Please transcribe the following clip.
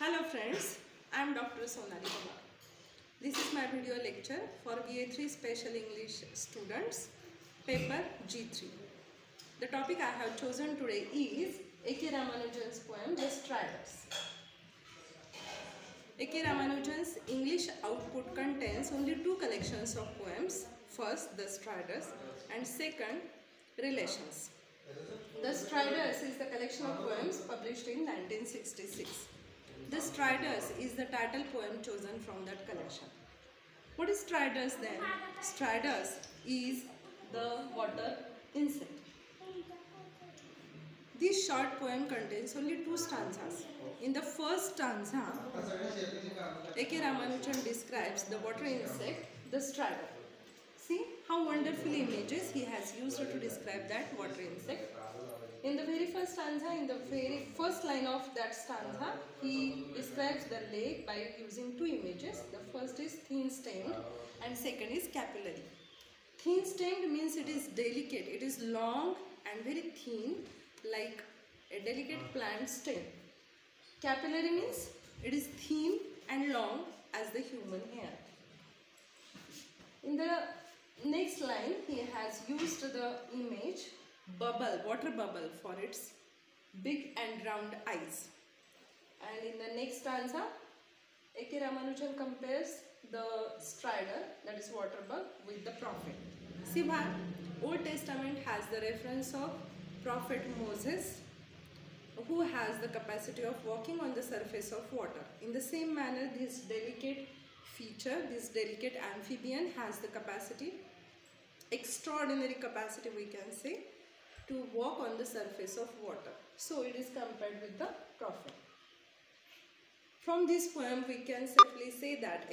Hello friends, I am Dr. Sonali Pawar. This is my video lecture for BA3 Special English students, paper G3. The topic I have chosen today is A.K. Ramanujan's poem The Striders. A.K. Ramanujan's English output contains only two collections of poems. First, The Striders and second, Relations. The Striders is the collection of poems published in 1966. The Striders is the title poem chosen from that collection. What is Striders then? Striders is the water insect. This short poem contains only two stanzas. In the first stanza, A.K. Ramanujan describes the water insect, the strider. See how wonderful images he has used to describe that water insect. In the very first stanza, in the very first line of that stanza, he describes the lake by using two images. The first is thin stained and second is capillary. Thin stained means it is delicate, it is long and very thin like a delicate plant stem. Capillary means it is thin and long as the human hair. In the next line, he has used the image bubble, water bubble for its big and round eyes. And in the next stanza, A.K. Ramanujan compares the strider, that is water bug, with the prophet. See? Old Testament has the reference of prophet Moses who has the capacity of walking on the surface of water. In the same manner, this delicate feature, this delicate amphibian has the capacity, extraordinary capacity we can say, to walk on the surface of water. So it is compared with the prophet. From this poem, we can safely say that.